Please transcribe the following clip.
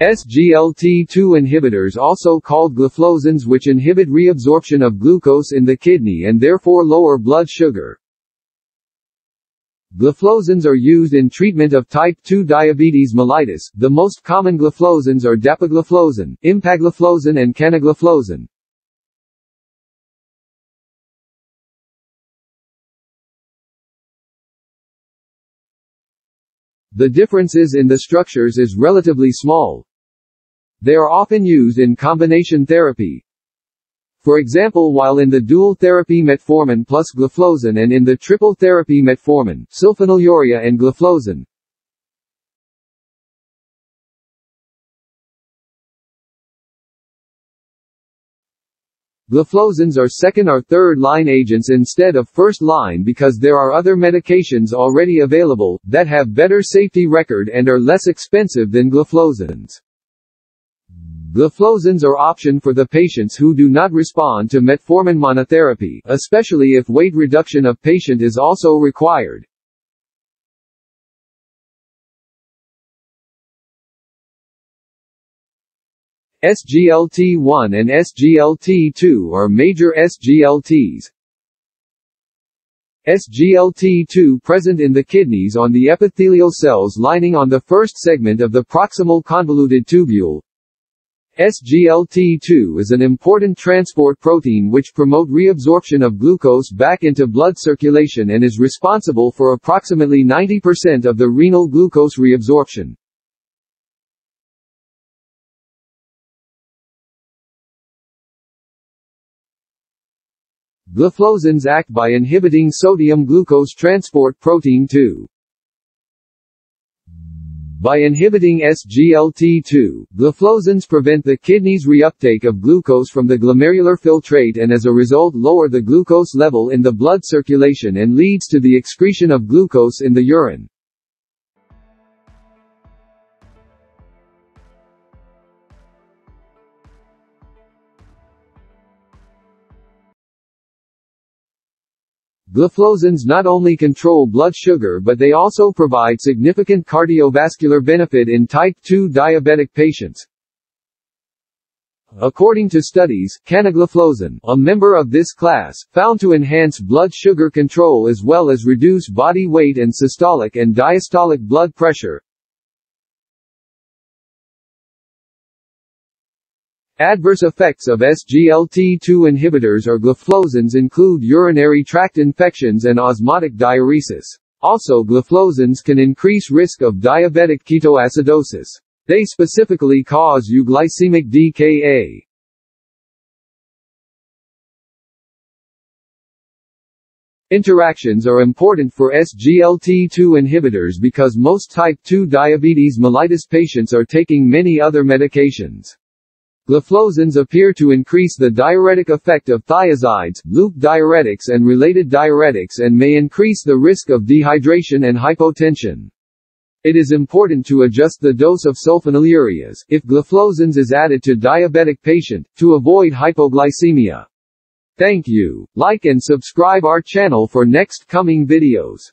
SGLT2 inhibitors also called gliflozins which inhibit reabsorption of glucose in the kidney and therefore lower blood sugar. Gliflozins are used in treatment of type 2 diabetes mellitus. The most common gliflozins are dapagliflozin, empagliflozin and canagliflozin. The differences in the structures is relatively small. They are often used in combination therapy, for example while in the dual therapy metformin plus gliflozin and in the triple therapy metformin, sulfonylurea and gliflozin. Gliflozins are second or third line agents instead of first line because there are other medications already available, that have better safety record and are less expensive than gliflozins. Gliflozins are option for the patients who do not respond to metformin monotherapy, especially if weight reduction of patient is also required. SGLT1 and SGLT2 are major SGLTs. SGLT2 present in the kidneys on the epithelial cells lining on the first segment of the proximal convoluted tubule, SGLT2 is an important transport protein which promote reabsorption of glucose back into blood circulation and is responsible for approximately 90% of the renal glucose reabsorption. Gliflozins act by inhibiting sodium glucose transport protein 2. By inhibiting SGLT2, gliflozins prevent the kidney's reuptake of glucose from the glomerular filtrate and as a result lower the glucose level in the blood circulation and leads to the excretion of glucose in the urine. Gliflozins not only control blood sugar but they also provide significant cardiovascular benefit in type 2 diabetic patients. According to studies, canagliflozin, a member of this class, found to enhance blood sugar control as well as reduce body weight and systolic and diastolic blood pressure, Adverse effects of SGLT2 inhibitors or gliflozins include urinary tract infections and osmotic diuresis. Also gliflozins can increase risk of diabetic ketoacidosis. They specifically cause euglycemic DKA. Interactions are important for SGLT2 inhibitors because most type 2 diabetes mellitus patients are taking many other medications. Gliflozins appear to increase the diuretic effect of thiazides, loop diuretics and related diuretics and may increase the risk of dehydration and hypotension. It is important to adjust the dose of sulfonylureas, if gliflozins is added to diabetic patient, to avoid hypoglycemia. Thank you. Like and subscribe our channel for next coming videos.